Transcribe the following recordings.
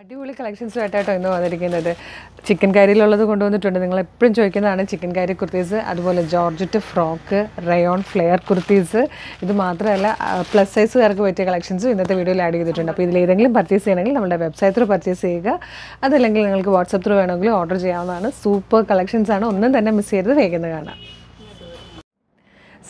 അടിപൊളി കളക്ഷൻസ് ആയിട്ടാട്ടോ ഇന്ന് വന്നിരിക്കുന്നത്. ചിക്കൻ കാരിയിലുള്ളത് കൊണ്ടുവന്നിട്ടുണ്ട്. നിങ്ങൾ എപ്പോഴും ചോദിക്കുന്നതാണ് ചിക്കൻ കാരി കുർത്തീസ് അതുപോലെ georgette frock rayon flare kurtis. ഇത് മാത്രമല്ല പ്ലസ് സൈസുകാർക്ക് പറ്റിയ കളക്ഷൻസും ഇന്നത്തെ വീഡിയോയിൽ ആഡ് ചെയ്തിട്ടുണ്ട്. അപ്പോൾ ഇതിലേതെങ്കിലും പർച്ചേസ് ചെയ്യണമെങ്കിൽ നമ്മുടെ വെബ്സൈറ്റ് ത്രൂ പർച്ചേസ് ചെയ്യുക. അതല്ലെങ്കിൽ നിങ്ങൾക്ക് വാട്സപ്പ് ത്രൂ വേണമെങ്കിൽ ഓർഡർ ചെയ്യാവുന്നതാണ്. സൂപ്പർ കളക്ഷൻസ് ആണ്. ഒന്നും തന്നെ മിസ് ചെയ്ത് വേഗം കാണാം.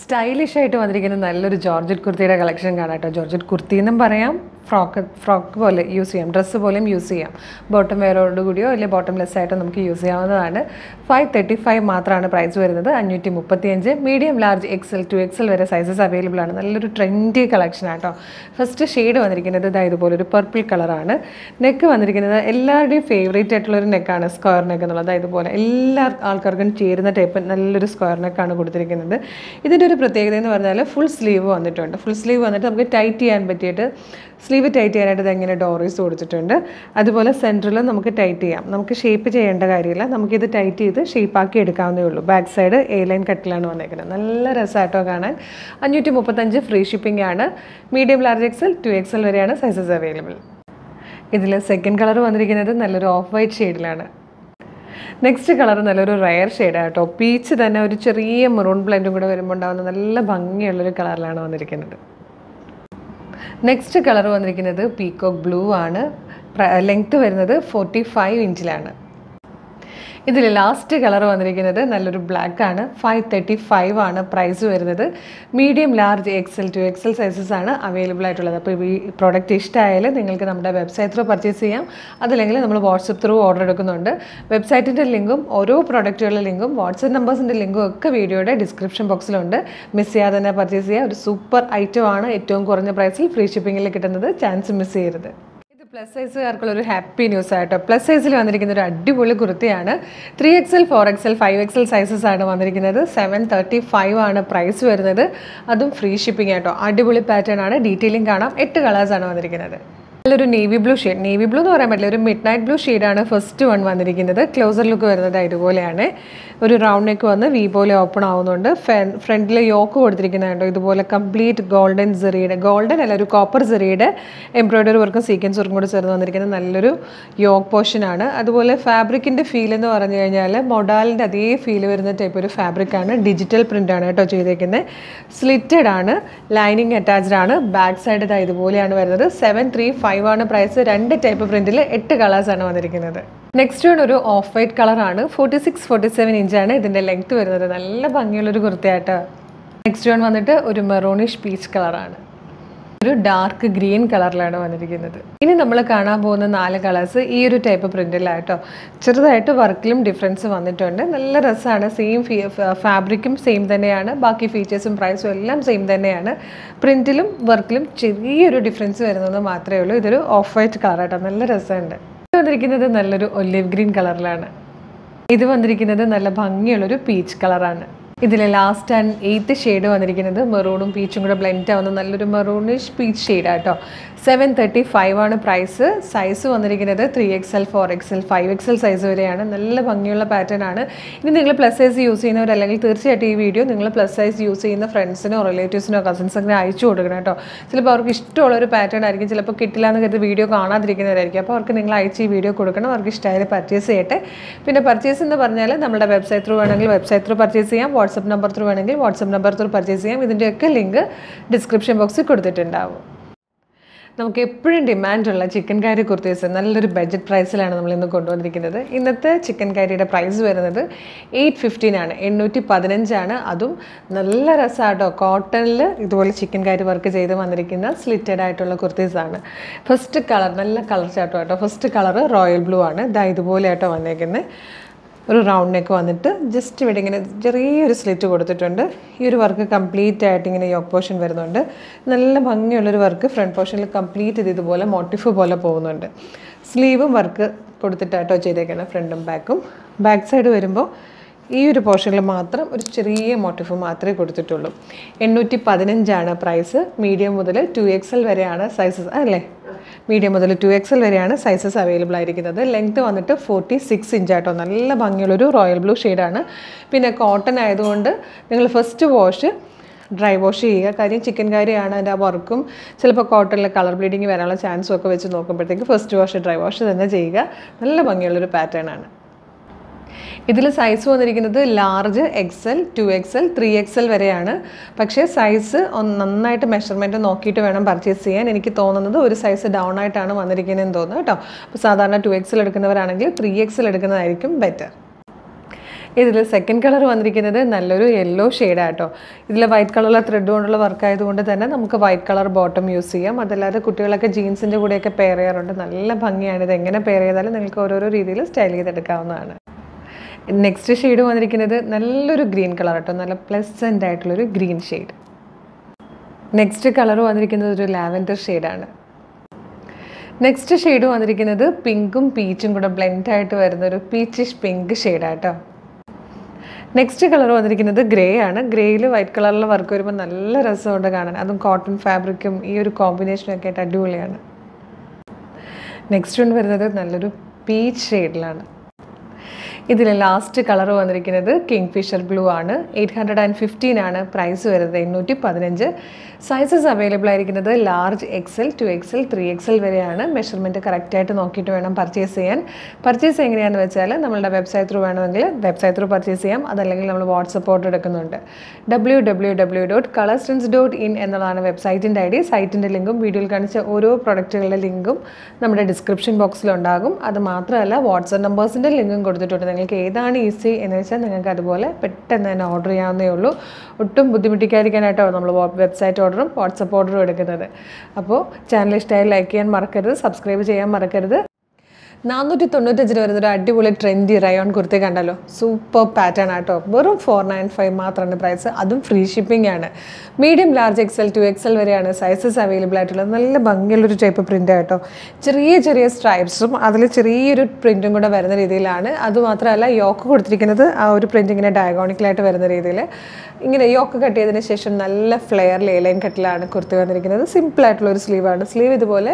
സ്റ്റൈലിഷ് ആയിട്ട് വന്നിരിക്കുന്ന നല്ലൊരു ജോർജറ്റ് കുർത്തിയുടെ കളക്ഷൻ കാണാം കേട്ടോ. ജോർജറ്റ് കുർത്തി എന്നും പറയാം. ഫ്രോക്ക് ഫ്രോക്ക് പോലെ യൂസ് ചെയ്യാം. ഡ്രസ്സ് പോലെയും യൂസ് ചെയ്യാം. ബോട്ടം വെയറോട് കൂടിയോ അല്ലെങ്കിൽ ബോട്ടം ലെസ് ആയിട്ടോ നമുക്ക് യൂസ് ചെയ്യാവുന്നതാണ്. ഫൈവ് തേർട്ടി ഫൈവ് മാത്രമാണ് പ്രൈസ് വരുന്നത്. അഞ്ഞൂറ്റി മുപ്പത്തിയഞ്ച് medium large XL two XL വരെ സൈസസ് അവൈലബിൾ ആണ്. നല്ലൊരു ട്രെൻഡി കളക്ഷൻ ആട്ടോ. ഫസ്റ്റ് ഷെയ്ഡ് വന്നിരിക്കുന്നത് ഇതാ ഇതുപോലെ ഒരു പർപ്പിൾ കളറാണ്. നെക്ക് വന്നിരിക്കുന്നത് എല്ലാവരുടെയും ഫേവറേറ്റ് ആയിട്ടുള്ള ഒരു നെക്കാണ്. സ്ക്വയർ നെക്ക് എന്നുള്ളത്. അതായത് ഇതുപോലെ എല്ലാ ആൾക്കാർക്കും ചേരുന്ന ടൈപ്പ് നല്ലൊരു സ്ക്വയർ നെക്കാണ് കൊടുത്തിരിക്കുന്നത്. ഇതിന്റെ ഒരു പ്രത്യേകത എന്ന് പറഞ്ഞാൽ ഫുൾ സ്ലീവ് വന്നിട്ടുണ്ട്. ഫുൾ സ്ലീവ് വന്നിട്ട് നമുക്ക് ടൈറ്റ് ചെയ്യാൻ പറ്റിയിട്ട് സ്ലീവ് ടൈറ്റ് ചെയ്യാനായിട്ട് ഇതെങ്ങനെ ഡോറീസ് കൊടുത്തിട്ടുണ്ട്. അതുപോലെ സെന്ററിൽ നമുക്ക് ടൈറ്റ് ചെയ്യാം. നമുക്ക് ഷേപ്പ് ചെയ്യേണ്ട കാര്യമില്ല. നമുക്കിത് ടൈറ്റ് ചെയ്ത് ഷേപ്പാക്കി എടുക്കാവുന്നേ ഉള്ളൂ. ബാക്ക് സൈഡ് എ ലൈൻ കട്ടിലാണ് വന്നേക്കുന്നത്. നല്ല രസമായിട്ടോ കാണാൻ. അഞ്ഞൂറ്റി മുപ്പത്തഞ്ച് ഫ്രീ ഷിപ്പിംഗ് ആണ് medium large XL two XL വരെയാണ് സൈസസ് അവൈലബിൾ ഇതിൽ സെക്കൻഡ് കളർ വന്നിരിക്കുന്നത് നല്ലൊരു ഓഫ് വൈറ്റ് ഷെയ്ഡിലാണ് നെക്സ്റ്റ് കളർ നല്ലൊരു റയർ ഷെയ്ഡാണ് കേട്ടോ. പീച്ച് തന്നെ ഒരു ചെറിയ മെറൂൺ ബ്ലെൻഡും കൂടെ വരുമ്പോൾ ഉണ്ടാകുന്ന നല്ല ഭംഗിയുള്ളൊരു കളറിലാണ് വന്നിരിക്കുന്നത്. നെക്സ്റ്റ് കളർ വന്നിരിക്കുന്നത് പീക്കോക്ക് ബ്ലൂ ആണ്. ലെങ്ത്ത് വരുന്നത് ഫോർട്ടി ഫൈവ് ഇഞ്ചിലാണ് ഇതിൽ ലാസ്റ്റ് കളർ വന്നിരിക്കുന്നത് നല്ലൊരു ബ്ലാക്ക് ആണ്. ഫൈവ് തേർട്ടി ഫൈവ് ആണ് പ്രൈസ് വരുന്നത്. Medium large XL two XL sizes ആണ് അവൈലബിൾ ആയിട്ടുള്ളത്. അപ്പോൾ ഈ പ്രോഡക്റ്റ് ഇഷ്ടമായാൽ നിങ്ങൾക്ക് നമ്മുടെ വെബ്സൈറ്റ് ത്രൂ പർച്ചേസ് ചെയ്യാം. അതല്ലെങ്കിൽ നമ്മൾ വാട്സപ്പ് ത്രൂ ഓർഡർ എടുക്കുന്നുണ്ട്. വെബ്സൈറ്റിന്റെ ലിങ്കും ഓരോ പ്രോഡക്റ്റുകളുടെ ലിങ്കും വാട്സപ്പ് നമ്പേഴ്സിന്റെ ലിങ്കും ഒക്കെ വീഡിയോയുടെ ഡിസ്ക്രിപ്ഷൻ ബോക്സിലുണ്ട് മിസ് ചെയ്യാതെ തന്നെ പർച്ചേസ് ചെയ്യുക ഒരു സൂപ്പർ ഐറ്റം ആണ് ഏറ്റവും കുറഞ്ഞ പ്രൈസിൽ ഫ്രീ ഷിപ്പിങ്ങിൽ കിട്ടുന്നത്. ചാൻസ് മിസ് ചെയ്യരുത്. പ്ലസ് സൈസുകാർക്കുള്ള ഒരു ഹാപ്പി ന്യൂസ് ആയിട്ടോ പ്ലസ് സൈസിൽ വന്നിരിക്കുന്ന ഒരു അടിപൊളി കുർത്തിയാണ്. Three XL four XL five XL sizes ആണ് വന്നിരിക്കുന്നത്. സെവൻ തേർട്ടി ഫൈവ് ആണ് പ്രൈസ് വരുന്നത്. അതും ഫ്രീ ഷിപ്പിംഗ് ആയിട്ടോ അടിപൊളി പാറ്റേൺ ആണ്. ഡീറ്റെയിലിംഗ് കാണാം. എട്ട് കളേഴ്സാണ് വന്നിരിക്കുന്നത്. നല്ലൊരു navy blue shade navy blue എന്ന് പറയാൻ പറ്റില്ല. ഒരു മിഡ് നൈറ്റ് ബ്ലൂ ഷെയ്ഡാണ് ഫസ്റ്റ് വൺ വന്നിരിക്കുന്നത്. ക്ലോസർ ലുക്ക് വരുന്നത് ഇതുപോലെയാണ്. ഒരു റൗണ്ട് നെക്ക് വന്ന് വി പോലെ ഓപ്പൺ ആവുന്നുണ്ട്. ഫ്രണ്ടിൽ യോക്ക് കൊടുത്തിരിക്കുന്നതായിട്ട് ഇതുപോലെ കംപ്ലീറ്റ് ഗോൾഡൻ സെറിയുടെ ഗോൾഡൻ അല്ല ഒരു കോപ്പർ സെറിയുടെ എംബ്രോയ്ഡറി വർക്കും സീക്വൻസ് വർക്കും കൂടി ചേർന്ന് വന്നിരിക്കുന്ന നല്ലൊരു യോക്ക് പോർഷനാണ് അതുപോലെ ഫാബ്രിക്കിന്റെ ഫീൽ എന്ന് പറഞ്ഞു കഴിഞ്ഞാൽ മൊഡാലിന്റെ അതേ ഫീൽ വരുന്ന ടൈപ്പ് ഒരു ഫാബ്രിക്കാണ് ഡിജിറ്റൽ പ്രിന്റ് ആണ് കേട്ടോ ചെയ്തേക്കുന്നത് സ്ലിറ്റഡ് ആണ്. ലൈനിങ് അറ്റാച്ച്ഡ് ആണ്. ബാക്ക് സൈഡ് ഇതാ ഇതുപോലെയാണ് വരുന്നത്. സെവൻ ത്രീ ഫൈവ് ആണ് പ്രൈസ് രണ്ട് ടൈപ്പ് പ്രിന്റിൽ എട്ട് കളേഴ്സ് ആണ് വന്നിരിക്കുന്നത്. നെക്സ്റ്റ് വൺ ഒരു ഓഫ് വൈറ്റ് കളറാണ് ഫോർട്ടി സിക്സ് ഫോർട്ടി സെവൻ ഇഞ്ചാണ് ഇതിന്റെ ലെങ്ത് വരുന്നത്. നല്ല ഭംഗിയുള്ളൊരു കുർത്തിയായിട്ട് നെക്സ്റ്റ് വൺ വന്നിട്ട് ഒരു മെറോണിഷ് പീച്ച് കളറാണ് ഒരു ഡാർക്ക് ഗ്രീൻ കളറിലാണ് വന്നിരിക്കുന്നത്. ഇനി നമ്മൾ കാണാൻ പോകുന്ന നാല് കളേഴ്സ് ഈ ഒരു ടൈപ്പ് പ്രിന്റിലായിട്ടോ ചെറുതായിട്ട് വർക്കിലും ഡിഫറൻസ് വന്നിട്ടുണ്ട്. നല്ല രസമാണ് സെയിം ഫാബ്രിക്കും സെയിം തന്നെയാണ്. ബാക്കി ഫീച്ചേഴ്സും പ്രൈസും എല്ലാം സെയിം തന്നെയാണ്. പ്രിന്റിലും വർക്കിലും ചെറിയൊരു ഡിഫറൻസ് വരുന്നത് മാത്രമേ ഉള്ളൂ. ഇതൊരു ഓഫ് വൈറ്റ് കളറാട്ടോ നല്ല രസമുണ്ട്. വന്നിരിക്കുന്നത് നല്ലൊരു ഒലിവ് ഗ്രീൻ കളറിലാണ് ഇത് വന്നിരിക്കുന്നത് നല്ല ഭംഗിയുള്ളൊരു പീച്ച് കളറാണ് ഇതിൽ ലാസ്റ്റ് ആൻഡ് എയ്ത്ത് ഷെയ്ഡ് വന്നിരിക്കുന്നത് മെറൂണും പീച്ചും കൂടെ ബ്ലെൻഡ് ആവുന്ന നല്ലൊരു മെറൂണിഷ് പീച്ച് ഷെയ്ഡാണ് കേട്ടോ സെവൻ തേർട്ടി ഫൈവ് ആണ് പ്രൈസ് സൈസ് വന്നിരിക്കുന്നത് three X L four X L five X L size വരെയാണ്. നല്ല ഭംഗിയുള്ള പാറ്റേൺ ആണ്. ഇനി നിങ്ങൾ പ്ലസ് സൈസ് യൂസ് ചെയ്യുന്നവർ അല്ലെങ്കിൽ തീർച്ചയായിട്ടും ഈ വീഡിയോ നിങ്ങൾ പ്ലസ് സൈസ് യൂസ് ചെയ്യുന്ന ഫ്രണ്ട്സിനോ റിലേറ്റീവ്സിനോ കസിൻസിനോ അയച്ചു കൊടുക്കണം കേട്ടോ. ചിലപ്പോൾ അവർക്ക് ഇഷ്ടമുള്ള ഒരു പാറ്റേൺ ആയിരിക്കും. ചിലപ്പോൾ കിട്ടില്ല എന്ന് കരുതി വീഡിയോ കാണാതിരിക്കുന്നവരായിരിക്കും. അപ്പോൾ അവർക്ക് നിങ്ങൾ അയച്ച് ഈ വീഡിയോ കൊടുക്കണം. അവർക്ക് ഇഷ്ടമായാലും പർച്ചേസ് ചെയ്യട്ടെ. പിന്നെ പർച്ചേസ് എന്ന് പറഞ്ഞാൽ നമ്മുടെ വെബ്സൈറ്റ് ത്രൂ വേണമെങ്കിൽ വെബ്സൈറ്റ് ത്രൂ പർച്ചേസ് ചെയ്യാം. വാട്സപ്പ് നമ്പർ ത്രൂ വേണമെങ്കിൽ വാട്സപ്പ് നമ്പർ ത്രൂ പർച്ചേസ് ചെയ്യാം. ഇതിന്റെയൊക്കെ ലിങ്ക് ഡിസ്ക്രിപ്ഷൻ ബോക്സിൽ കൊടുത്തിട്ടുണ്ടാവും. നമുക്ക് എപ്പോഴും ഡിമാൻഡുള്ള ചിക്കൻ കാരി കുർത്തീസ് നല്ലൊരു ബഡ്ജറ്റ് പ്രൈസിലാണ് നമ്മൾ ഇന്ന് കൊണ്ടുവന്നിരിക്കുന്നത്. ഇന്നത്തെ ചിക്കൻ കാരിയുടെ പ്രൈസ് വരുന്നത് എയ്റ്റ് ഫിഫ്റ്റീൻ ആണ് എണ്ണൂറ്റി പതിനഞ്ചാണ് അതും നല്ല രസമാട്ടോ കോട്ടണിൽ ഇതുപോലെ ചിക്കൻ കാരി വർക്ക് ചെയ്ത് വന്നിരിക്കുന്ന സ്ലിറ്റഡ് ആയിട്ടുള്ള കുർത്തീസാണ് ഫസ്റ്റ് കളർ നല്ല കളർ ചാട്ടോ കേട്ടോ ഫസ്റ്റ് കളർ റോയൽ ബ്ലൂ ആണ്. ഇതാ ഇതുപോലെ ആട്ടോ വന്നേക്കുന്നത് ഒരു റൗണ്ട് നെക്ക് വന്നിട്ട് ജസ്റ്റ് ഇവിടെ ഇങ്ങനെ ചെറിയൊരു സ്ലിറ്റ് കൊടുത്തിട്ടുണ്ട്. ഈ ഒരു വർക്ക് കംപ്ലീറ്റ് ആയിട്ട് ഇങ്ങനെ യോക്ക് പോർഷൻ വരുന്നുണ്ട്. നല്ല ഭംഗിയുള്ളൊരു വർക്ക് ഫ്രണ്ട് പോർഷനിൽ കംപ്ലീറ്റ് ചെയ്തതുപോലെ മോട്ടിഫ് പോലെ പോകുന്നുണ്ട്. സ്ലീവും വർക്ക് കൊടുത്തിട്ടാട്ടോ ചെയ്തേക്കണം ഫ്രണ്ടും ബാക്കും ബാക്ക് സൈഡ് വരുമ്പോൾ ഈ ഒരു പോർഷനിൽ മാത്രം ഒരു ചെറിയ മോട്ടിഫ് മാത്രമേ കൊടുത്തിട്ടുള്ളൂ. എണ്ണൂറ്റി പതിനഞ്ചാണ് പ്രൈസ് മീഡിയം മുതൽ ടു എക്സ് എൽ വരെയാണ് സൈസസ് അല്ലേ? മീഡിയം മുതൽ ടു എക്സൽ വരെയാണ് സൈസസ് അവൈലബിൾ ആയിരിക്കുന്നത്. ലെങ്ത് വന്നിട്ട് ഫോർട്ടി സിക്സ് ഇഞ്ചായിട്ടോ നല്ല ഭംഗിയുള്ളൊരു റോയൽ ബ്ലൂ ഷെയ്ഡാണ് പിന്നെ കോട്ടൺ ആയതുകൊണ്ട് നിങ്ങൾ ഫസ്റ്റ് വാഷ് ഡ്രൈ വാഷ് ചെയ്യുക. കാര്യം ചിക്കൻ കാരിയാണ് അതിന്റെ ആ വർക്കും ചിലപ്പോൾ കോട്ടണിലെ കളർ ബ്ലീഡിങ് വരാനുള്ള ചാൻസും ഒക്കെ വെച്ച് നോക്കുമ്പോഴത്തേക്ക് ഫസ്റ്റ് വാഷ് ഡ്രൈ വാഷ് തന്നെ ചെയ്യുക. നല്ല ഭംഗിയുള്ളൊരു പാറ്റേൺ ആണ്. ഇതിൽ സൈസ് വന്നിരിക്കുന്നത് large XL two XL three XL വരെയാണ്. പക്ഷേ സൈസ് നന്നായിട്ട് മെഷർമെന്റ് നോക്കിയിട്ട് വേണം പർച്ചേസ് ചെയ്യാൻ. എനിക്ക് തോന്നുന്നത് ഒരു സൈസ് ഡൗൺ ആയിട്ടാണ് വന്നിരിക്കുന്നതെന്ന് തോന്നുന്നു കേട്ടോ. അപ്പോൾ സാധാരണ ടു എക്സൽ എടുക്കുന്നവരാണെങ്കിൽ ത്രീ എക്സൽ എടുക്കുന്നതായിരിക്കും ബെറ്റർ ഇതിൽ സെക്കൻഡ് കളർ വന്നിരിക്കുന്നത് നല്ലൊരു യെല്ലോ ഷെയ്ഡാട്ടോ ഇതിൽ വൈറ്റ് കളറിലെ ത്രെഡ് കൊണ്ടുള്ള വർക്ക് ആയതുകൊണ്ട് തന്നെ നമുക്ക് വൈറ്റ് കളർ ബോട്ടം യൂസ് ചെയ്യാം. അതല്ലാതെ കുട്ടികളൊക്കെ ജീൻസിന്റെ കൂടെയൊക്കെ പെയർ ചെയ്യാറുണ്ട്. നല്ല ഭംഗിയാണ്. ഇത് എങ്ങനെ പെയർ ചെയ്താലും നിങ്ങൾക്ക് ഓരോരോ രീതിയിൽ സ്റ്റൈൽ ചെയ്തെടുക്കാവുന്നതാണ്. നെക്സ്റ്റ് ഷെയ്ഡ് വന്നിരിക്കുന്നത് നല്ലൊരു ഗ്രീൻ കളർ കേട്ടോ നല്ല പ്ലസന്റ് ആയിട്ടുള്ളൊരു ഗ്രീൻ ഷെയ്ഡ് നെക്സ്റ്റ് കളർ വന്നിരിക്കുന്നത് ഒരു ലാവൻഡർ ഷെയ്ഡാണ് നെക്സ്റ്റ് ഷെയ്ഡ് വന്നിരിക്കുന്നത് പിങ്കും പീച്ചും കൂടെ ബ്ലെൻഡ് ആയിട്ട് വരുന്ന ഒരു പീച്ചിഷ് പിങ്ക് ഷെയ്ഡാട്ടോ നെക്സ്റ്റ് കളർ വന്നിരിക്കുന്നത് ഗ്രേ ആണ്. ഗ്രേയിൽ വൈറ്റ് കളറിലെ വർക്ക് വരുമ്പോൾ നല്ല രസമുണ്ട് കാണാൻ. അതും കോട്ടൺ ഫാബ്രിക്കും ഈ ഒരു കോമ്പിനേഷനും ഒക്കെ ആയിട്ട് അടിപൊളിയാണ്. നെക്സ്റ്റ് വരുന്നത് നല്ലൊരു പീച്ച് ഷെയ്ഡിലാണ് ഇതിൽ ലാസ്റ്റ് കളർ വന്നിരിക്കുന്നത് കിങ് ഫിഷർ ബ്ലൂ ആണ്. എയ്റ്റ് ഹൺഡ്രഡ് ആൻഡ് ഫിഫ്റ്റീൻ ആണ് പ്രൈസ് വരുന്നത് എണ്ണൂറ്റി പതിനഞ്ച് സൈസസ് അവൈലബിൾ ആയിരിക്കുന്നത് large XL two XL three XL വരെയാണ്. മെഷർമെന്റ് കറക്റ്റായിട്ട് നോക്കിയിട്ട് വേണം പർച്ചേസ് ചെയ്യാൻ. പർച്ചേസ് എങ്ങനെയാണെന്ന് വെച്ചാൽ നമ്മളുടെ വെബ്സൈറ്റ് ത്രൂ വേണമെങ്കിൽ വെബ്സൈറ്റ് ത്രൂ പർച്ചേസ് ചെയ്യാം. അതല്ലെങ്കിൽ നമ്മൾ വാട്സപ്പ് ഓർഡർ എടുക്കുന്നുണ്ട്. W W W dot colourstance dot in എന്നതാണ് വെബ്സൈറ്റിന്റെ ഐ ഡി സൈറ്റിന്റെ ലിങ്കും വീഡിയോയിൽ കാണിച്ച ഓരോ പ്രൊഡക്റ്റുകളുടെ ലിങ്കും നമ്മുടെ ഡിസ്ക്രിപ്ഷൻ ബോക്സിലുണ്ടാകും അത് മാത്രമല്ല വാട്സപ്പ് നമ്പേഴ്സിന്റെ ലിങ്കും കൊടുത്തിട്ടുണ്ട്. നിങ്ങൾക്ക് ഏതാണ് ഈസി എന്ന് വെച്ചാൽ നിങ്ങൾക്ക് അതുപോലെ പെട്ടെന്ന് തന്നെ ഓർഡർ ചെയ്യാവുന്നേ ഉള്ളൂ. ഒട്ടും ബുദ്ധിമുട്ടിക്കാതിരിക്കാനായിട്ടാണ് നമ്മൾ വെബ്സൈറ്റ് ഓർഡറും വാട്സപ്പ് ഓർഡറും എടുക്കുന്നത്. അപ്പോൾ ചാനൽ ഇഷ്ടമായി ലൈക്ക് ചെയ്യാൻ മറക്കരുത് സബ്സ്ക്രൈബ് ചെയ്യാൻ മറക്കരുത്. നാനൂറ്റി തൊണ്ണൂറ്റഞ്ചിന് വരുന്ന ഒരു അടിപൊളി ട്രെൻഡി റയോൺ കുർത്തി കണ്ടല്ലോ. സൂപ്പർ പാറ്റേൺ ആട്ടോ. വെറും ഫോർ നയൻ ഫൈവ് മാത്രമാണ് പ്രൈസ് അതും ഫ്രീ ഷിപ്പിംഗ് ആണ്. Medium large XL two XL വരെയാണ് സൈസസ് അവൈലബിൾ ആയിട്ടുള്ളത്. നല്ല ഭംഗിയുള്ളൊരു ടൈപ്പ് പ്രിന്റ് ആട്ടോ. ചെറിയ ചെറിയ സ്ട്രൈപ്സും അതിൽ ചെറിയൊരു പ്രിന്റും കൂടെ വരുന്ന രീതിയിലാണ്. അതുമാത്രമല്ല യോക്ക് കൊടുത്തിരിക്കുന്നത് ആ ഒരു പ്രിന്റ് ഇങ്ങനെ ഡയഗോണിക്കലായിട്ട് വരുന്ന രീതിയിൽ ഇങ്ങനെ യോക്ക് കട്ട് ചെയ്തതിന് ശേഷം നല്ല ഫ്ലെയർ ലേലൈൻ കട്ടിലാണ് കുർത്തി വന്നിരിക്കുന്നത്. സിമ്പിൾ ആയിട്ടുള്ള ഒരു സ്ലീവാണ് സ്ലീവ് ഇതുപോലെ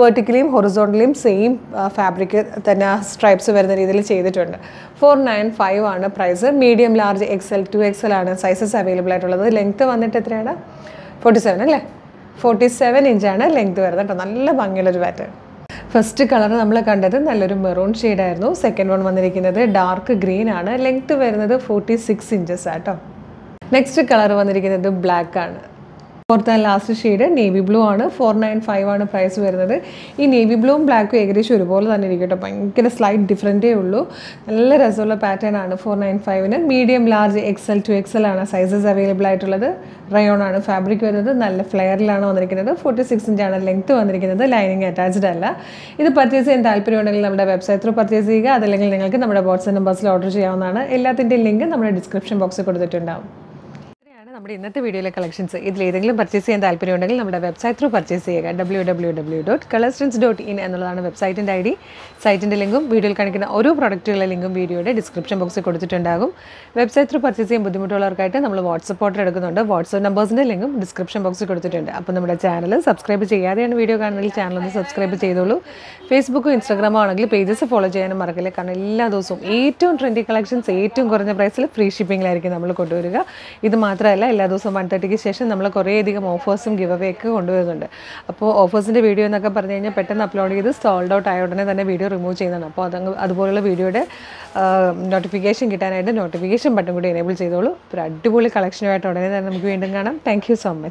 വേർട്ടിക്കലിയും ഹൊറിസോണ്ടലിയും സെയിം ഫാബ്രിക് തന്നെ ആ സ്ട്രൈപ്സ് വരുന്ന രീതിയിൽ ചെയ്തിട്ടുണ്ട്. ഫോർ നയൻ ഫൈവ് ആണ് price medium large XL two XL ആണ് സൈസസ് അവൈലബിൾ ആയിട്ടുള്ളത്. ലെങ്ത്ത് വന്നിട്ട് എത്രയാണ്? ഫോർട്ടി സെവൻ അല്ലേ? ഫോർട്ടി സെവൻ ഇഞ്ചാണ് ലെങ്ത്ത് വരുന്നത് കേട്ടോ. നല്ല ഭംഗിയുള്ളൊരു പാറ്റേൺ ഫസ്റ്റ് കളർ നമ്മൾ കണ്ടത് നല്ലൊരു മെറൂൺ ഷെയ്ഡായിരുന്നു സെക്കൻഡ് വൺ വന്നിരിക്കുന്നത് ഡാർക്ക് ഗ്രീൻ ആണ്. ലെങ്ത്ത് വരുന്നത് ഫോർട്ടി സിക്സ് ഇഞ്ചസ് ആട്ടോ നെക്സ്റ്റ് കളർ വന്നിരിക്കുന്നത് ബ്ലാക്ക് ആണ്. Fourth and last shade navy blue ആണ്. ഫോർ നയൻ ഫൈവ് ആണ് പ്രൈസ് വരുന്നത്. ഈ നേവി ബ്ലൂവും ബ്ലാക്കും ഏകദേശം ഒരുപോലെ തന്നെ ഇരിക്കും കേട്ടോ. ഭയങ്കര സ്ലൈറ്റ് ഡിഫറന്റേ ഉള്ളൂ. നല്ല രസമുള്ള പാറ്റേൺ ആണ് four nine ഫൈവിന് medium large XL two XL ആണ് സൈസസ് അവൈലബിൾ ആയിട്ടുള്ളത്. റയോൺ ആണ് ഫാബ്രിക് വരുന്നത്. നല്ല ഫ്ലെയറിലാണ് വന്നിരിക്കുന്നത്. ഫോർട്ടി സിക്സ് ഇഞ്ചാണ് ലെങ്ത്ത് വന്നിരിക്കുന്നത്. ലൈനിങ് അറ്റാച്ച്ഡ് അല്ല. ഇത് പർച്ചേസ് ചെയ്യാൻ താല്പര്യമുണ്ടെങ്കിൽ നമ്മുടെ വെബ്സൈറ്റ് ത്രൂ പർച്ചേസ് ചെയ്യുക. അതല്ലെങ്കിൽ നിങ്ങൾക്ക് നമ്മുടെ വാട്സ്ആപ്പ് നമ്പേഴ്സിൽ ഓർഡർ ചെയ്യാവുന്നതാണ്. എല്ലാത്തിന്റെയും ലിങ്ക് നമ്മുടെ ഡിസ്ക്രിപ്ഷൻ ബോക്സിൽ കൊടുത്തിട്ടുണ്ടാവും. നമ്മുടെ ഇന്നത്തെ വീഡിയോയിലെ കളക്ഷൻസ് ഇതിൽ ഏതെങ്കിലും പർച്ചേസ് ചെയ്യാൻ താല്പര്യമുണ്ടെങ്കിൽ നമ്മുടെ വെബ്സൈറ്റ് ത്രൂ പർച്ചേസ് ചെയ്യുക. W W W dot colourstance dot in എന്നുള്ളതാണ് വെബ്സൈറ്റിന്റെ ഐ ഡി സൈറ്റിന്റെ ലിങ്കും വീഡിയോയിൽ കാണിക്കുന്ന ഓരോ പ്രോഡക്റ്റുകളുടെ ലിങ്കും വീഡിയോയുടെ ഡിസ്ക്രിപ്ഷൻ ബോക്സിൽ കൊടുത്തിട്ടുണ്ടാകും. വെബ്സൈറ്റ് ത്രൂ പർച്ചേസ് ചെയ്യാൻ ബുദ്ധിമുട്ടുള്ളവർക്കായിട്ട് നമ്മൾ വാട്സപ്പ് ഓർഡർ എടുക്കുന്നുണ്ട്. വാട്സപ്പ് നമ്പേഴ്സിന്റെ ലിങ്കും ഡിസ്ക്രിപ്ഷൻ ബോക്സിൽ കൊടുത്തിട്ടുണ്ട്. അപ്പോൾ നമ്മുടെ ചാനൽ സബ്സ്ക്രൈബ് ചെയ്യാതെയാണ് വീഡിയോ കാണുന്നതിൽ ചാനൽ ഒന്ന് സബ്സ്ക്രൈബ് ചെയ്തോളൂ. ഫേസ്ബുക്കും ഇൻസ്റ്റാഗ്രാമോ ആണെങ്കിൽ പേജസ് ഫോളോ ചെയ്യാനും മറക്കില്ല. കാരണം എല്ലാ ദിവസവും ഏറ്റവും ട്രെൻഡി കളക്ഷൻസ് ഏറ്റവും കുറഞ്ഞ പ്രൈസിൽ ഫ്രീ ഷിപ്പിങ്ങിലായിരിക്കും നമ്മൾ കൊണ്ടുവരിക. ഇത് മാത്രമല്ല എല്ലാ ദിവസവും വൺ തേർട്ടിക്ക് ശേഷം നമ്മൾ കുറേയധികം ഓഫേഴ്സും ഗിവ് അവേ ഒക്കെ കൊണ്ടുവരുന്നുണ്ട്. അപ്പോൾ ഓഫേഴ്സിന്റെ വീഡിയോ എന്നൊക്കെ പറഞ്ഞു കഴിഞ്ഞാൽ പെട്ടെന്ന് അപ്ലോഡ് ചെയ്ത് സോൾഡ് ഔട്ട് ആയ ഉടനെ തന്നെ വീഡിയോ റിമൂവ് ചെയ്യുന്നതാണ്. അപ്പോൾ അതങ്ങ് അതുപോലുള്ള വീഡിയോയുടെ നോട്ടിഫിക്കേഷൻ കിട്ടാനായിട്ട് നോട്ടിഫിക്കേഷൻ ബട്ടൺ കൂടി എനേബിൾ ചെയ്തോളൂ. ഒരു അടിപൊളി കളക്ഷനുമായിട്ട് ഉടനെ തന്നെ നമുക്ക് വീണ്ടും കാണാം. Thank so much